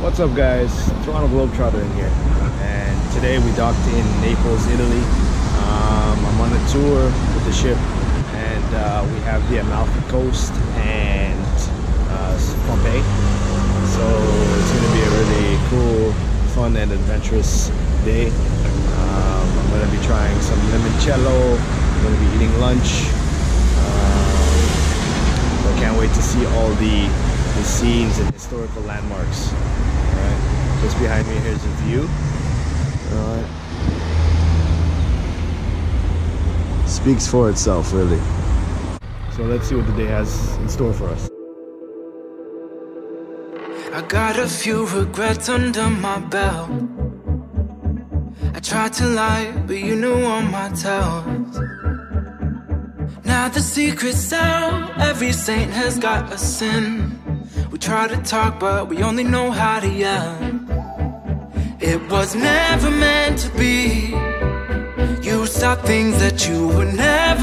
What's up guys, Toronto Globetrotter in here and today we docked in Naples, Italy. Um, I'm on a tour with the ship and uh, we have the Amalfi Coast and uh, Pompeii. So it's going to be a really cool, fun and adventurous day. Um, I'm going to be trying some limoncello, I'm going to be eating lunch. Um, I can't wait to see all the, scenes and historical landmarks. Just behind me here's a view. Speaks for itself, really. So let's see what the day has in store for us. I got a few regrets under my belt. I tried to lie, but you knew all my tells. Now the secret's out, every saint has got a sin. Try to talk, but we only know how to yell. It was never meant to be. You saw things that you were never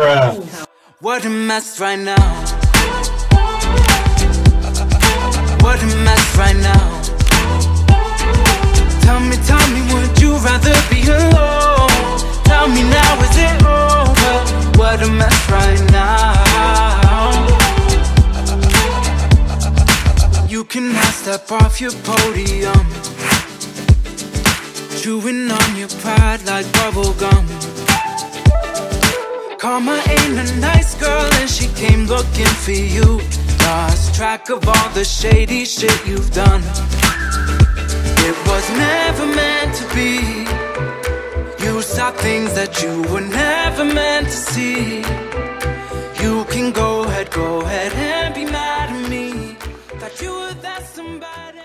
What a mess right now. What a mess right now. Tell me, tell me, would you rather be alone? Tell me now, is it over? What a mess right now. You can now step off your podium. Chewing on your pride like bubblegum. Karma ain't a nice girl and she came looking for you. Lost track of all the shady shit you've done. It was never meant to be. You saw things that you were never meant to see. You can go ahead, go ahead and be mad at me. Thought you were that somebody.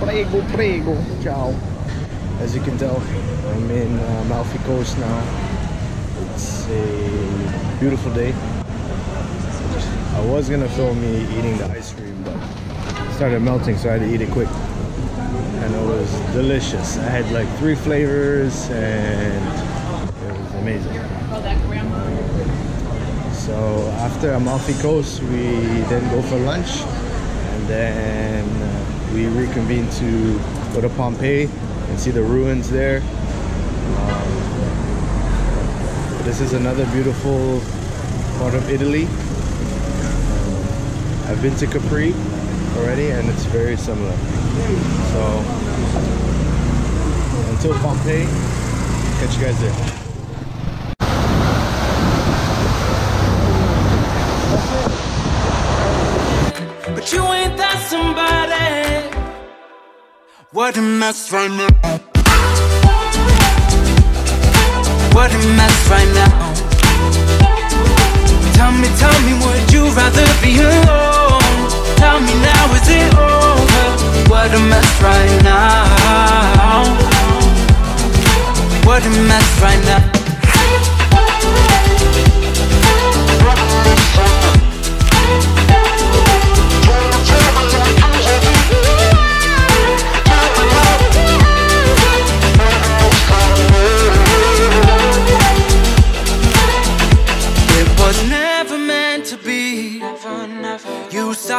Prego, prego. Ciao. As you can tell, I'm in uh, Amalfi Coast now. It's a beautiful day. I was gonna film me eating the ice cream, but it started melting, so I had to eat it quick. And it was delicious. I had like three flavors, and it was amazing. So after Amalfi Coast, we then go for lunch, and then uh, we reconvene to go to Pompeii and see the ruins there. Um, this is another beautiful part of Italy. I've been to Capri already, and it's very similar. So until Pompeii, catch you guys there. But you ain't that somebody. What a mess right now. What a mess right now. Tell me, tell me, would you rather be alone? Tell me now, is it over? What a mess right now. What a mess right now.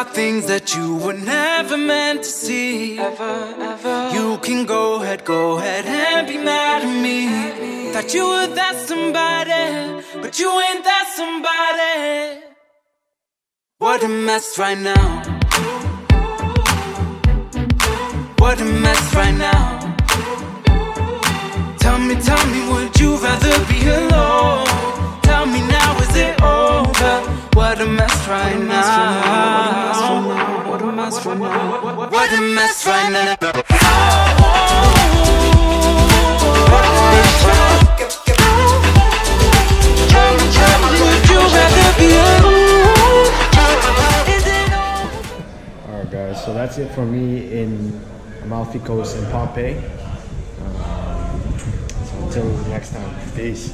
Things that you were never meant to see. Ever, ever. You can go ahead, go ahead and be mad at me. Thought you were that somebody, but you ain't that somebody. What a mess right now. What a mess right now. Tell me, tell me, would you rather be alone? Tell me now, is it over? What a mess right now. What, a mess right now. Alright guys, so that's it for me in Amalfi Coast in Pompeii. So until next time, peace.